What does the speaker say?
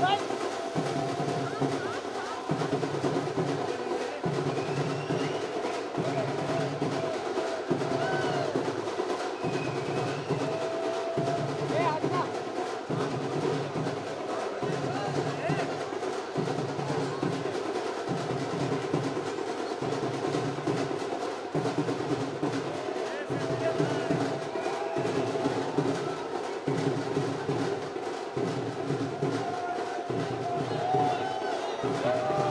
Right. A